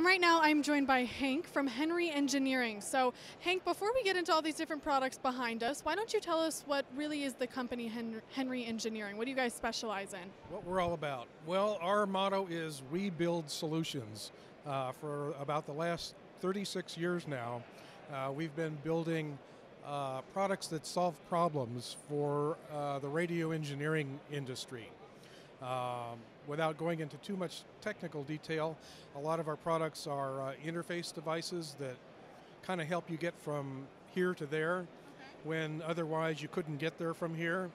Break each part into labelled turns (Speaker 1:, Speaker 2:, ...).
Speaker 1: And right now I'm joined by Hank from Henry Engineering. So, Hank, before we get into all these different products behind us, why don't you tell us what really is the company Hen- Henry Engineering? What do you guys specialize in?
Speaker 2: What we're all about? Well, our motto is We Build Solutions. Uh, for about the last 36 years now, uh, we've been building uh, products that solve problems for uh, the radio engineering industry. Um, without going into too much technical detail, a lot of our products are uh, interface devices that kind of help you get from here to there. When otherwise you couldn't get there from here.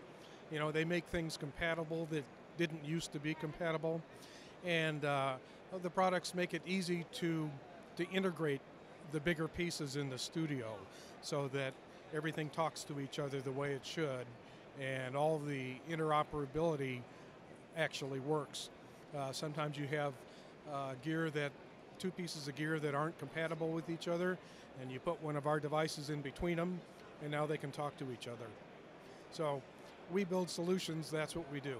Speaker 2: You know, they make things compatible that didn't used to be compatible, and uh, the products make it easy to to integrate the bigger pieces in the studio so that everything talks to each other the way it should, and all the interoperability actually works. Uh, sometimes you have uh, gear that two pieces of gear that aren't compatible with each other, and you put one of our devices in between them, and now they can talk to each other. So we build solutions. That's what we do.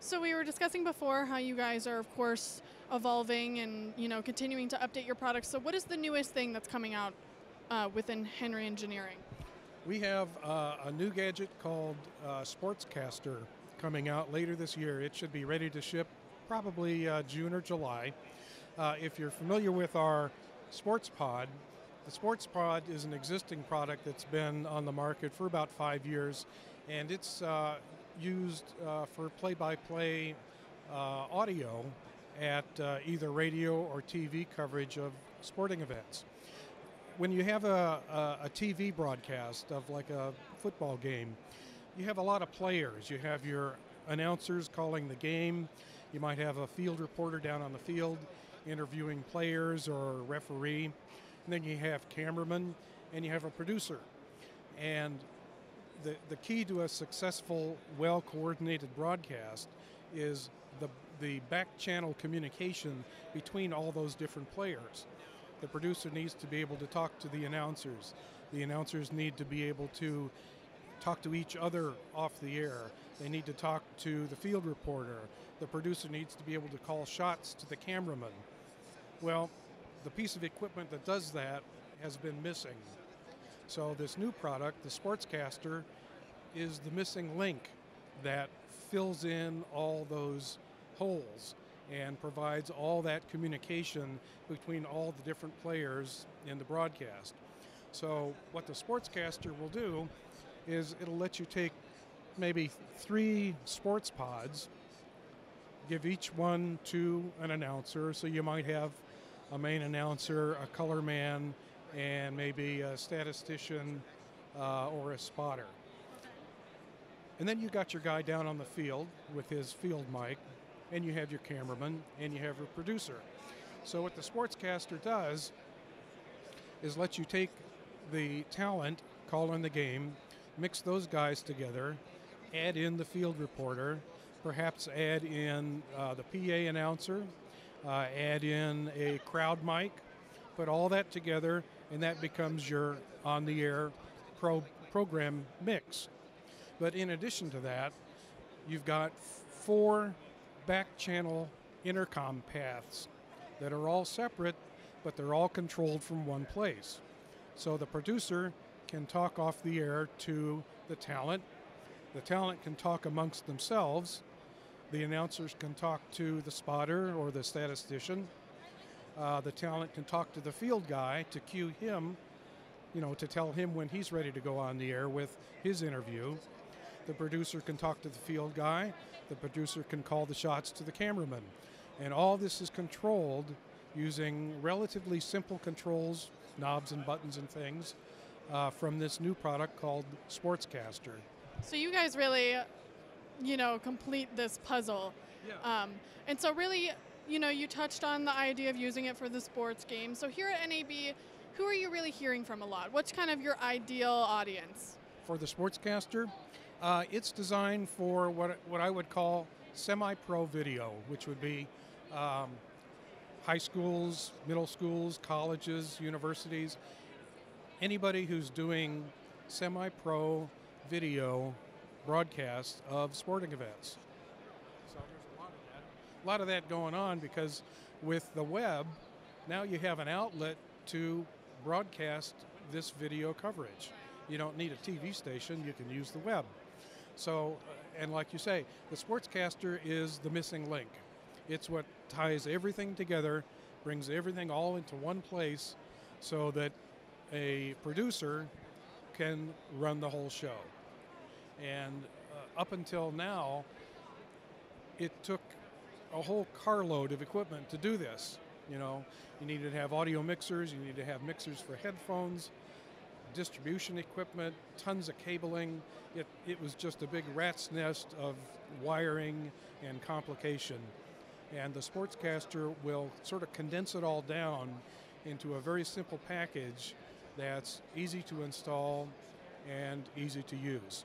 Speaker 1: So we were discussing before how you guys are, of course, evolving and you know continuing to update your products. So what is the newest thing that's coming out uh, within Henry Engineering?
Speaker 2: We have uh, a new gadget called uh, Sportscaster coming out later this year. It should be ready to ship probably uh, June or July. Uh, if you're familiar with our Sports Pod, the Sports Pod is an existing product that's been on the market for about five years, and it's uh, used uh, for play by play audio at uh, either radio or TV coverage of sporting events. When you have a, a, a TV broadcast of like a football game, you have a lot of players. You have your announcers calling the game. You might have a field reporter down on the field interviewing players or a referee. And then you have cameramen and you have a producer. And the, the key to a successful, well coordinated broadcast is the, the back channel communication between all those different players. The producer needs to be able to talk to the announcers. The announcers need to be able to talk to each other off the air. They need to talk to the field reporter. The producer needs to be able to call shots to the cameraman. Well, the piece of equipment that does that has been missing. So, this new product, the Sportscaster, is the missing link that fills in all those holes and provides all that communication between all the different players in the broadcast. So, what the Sportscaster will do is it'll let you take maybe three sports pods, give each one to an announcer. So you might have a main announcer, a color man, and maybe a statistician uh, or a spotter. And then you got your guy down on the field with his field mic, and you have your cameraman, and you have your producer. So what the sportscaster does is let you take the talent call calling the game mix those guys together, add in the field reporter, perhaps add in uh, the PA announcer, uh, add in a crowd mic, put all that together, and that becomes your on the air pro- program mix. But in addition to that, you've got four back channel intercom paths that are all separate, but they're all controlled from one place. So the producer can talk off the air to the talent. The talent can talk amongst themselves. The announcers can talk to the spotter or the statistician. Uh, the talent can talk to the field guy to cue him, you know, to tell him when he's ready to go on the air with his interview. The producer can talk to the field guy. The producer can call the shots to the cameraman. And all this is controlled using relatively simple controls, knobs and buttons and things uh, from this new product called Sportscaster.
Speaker 1: So you guys really, you know, complete this puzzle.
Speaker 2: Yeah.
Speaker 1: Um, and so really, you know, you touched on the idea of using it for the sports game. So here at NAB, who are you really hearing from a lot? What's kind of your ideal audience?
Speaker 2: For the Sportscaster, uh, it's designed for what, what I would call semi-pro video, which would be um, high schools, middle schools, colleges, universities anybody who's doing semi pro video broadcasts of sporting events. So there's a lot of that. A lot of that going on because with the web, now you have an outlet to broadcast this video coverage. You don't need a TV station, you can use the web. So, uh, and like you say, the sportscaster is the missing link. It's what ties everything together, brings everything all into one place so that a producer can run the whole show. And uh, up until now, it took a whole carload of equipment to do this. You know, you needed to have audio mixers, you needed to have mixers for headphones, distribution equipment, tons of cabling. It, it was just a big rat's nest of wiring and complication. And the Sportscaster will sort of condense it all down into a very simple package that's easy to install and easy to use.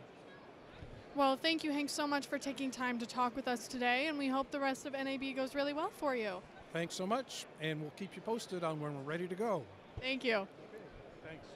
Speaker 1: Well, thank you, Hank, so much for taking time to talk with us today, and we hope the rest of NAB goes really well for you.
Speaker 2: Thanks so much, and we'll keep you posted on when we're ready to go.
Speaker 1: Thank you.
Speaker 2: Thanks.